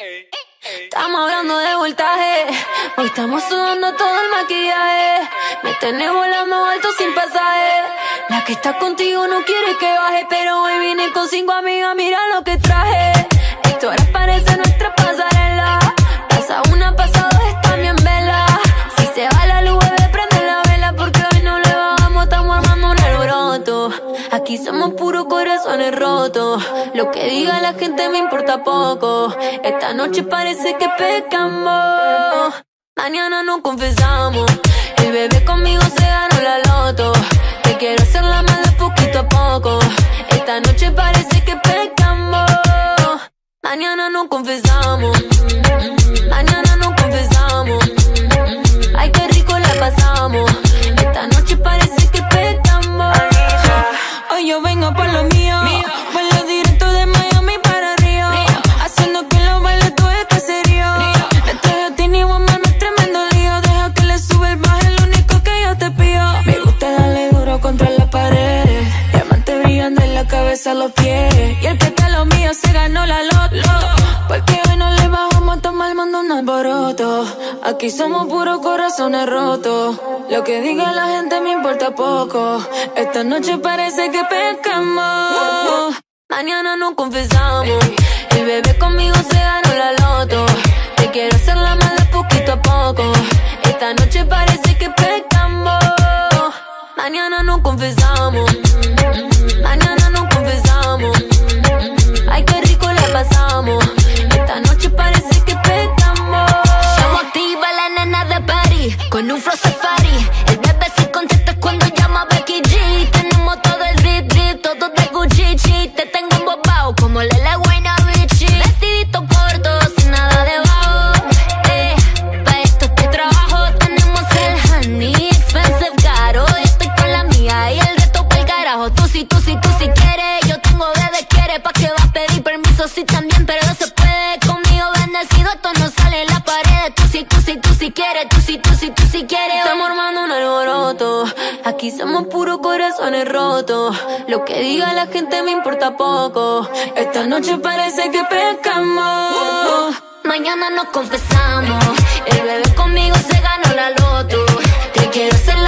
Estamos hablando de voltaje. Hoy estamos sudando todo el maquillaje. Me tenés volando alto sin pasaje. La que está contigo no quiere que baje. Pero hoy vine con cinco amigas. Mira lo que traje. Aquí somos puros corazones rotos. Lo que diga la gente me importa poco. Esta noche parece que pecamos. Mañana no confesamos. El bebé conmigo se ganó la loto. Te quiero hacer la mala poquito a poco. Esta noche parece que pecamos. Mañana no confesamos. Y el que está lo mío se ganó la loto. Porque hoy no le bajamos a tomar mando un alboroto. Aquí somos puros corazones rotos. Lo que diga la gente me importa poco. Esta noche parece que pescamos. Mañana no confesamos. El bebé conmigo se ganó la loto. Te quiero hacer la mala poquito a poco. Esta noche parece que pecamos. Mañana no confesamos. El bebé se contesta cuando llama Becky G. Tenemos todo el drip drip, todo de Gucci. Te tengo embobado como Lele Guayna Richie. Vestidito corto, sin nada debajo eh, Pa' esto que trabajo. Tenemos el honey, expensive caro. Estoy con la mía y el resto pa'l carajo. Tú sí, tú sí, tú sí quieres. Yo tengo bebé quiere Pa' que va a pedir permiso. Sí también, pero quieres Tú sí, tú sí, tú sí quieres Estamos armando un alboroto. Aquí somos puros corazones rotos. Lo que diga la gente me importa poco. Esta noche parece que pescamos. Mañana nos confesamos. El bebé conmigo se ganó la loto. Te quiero hacer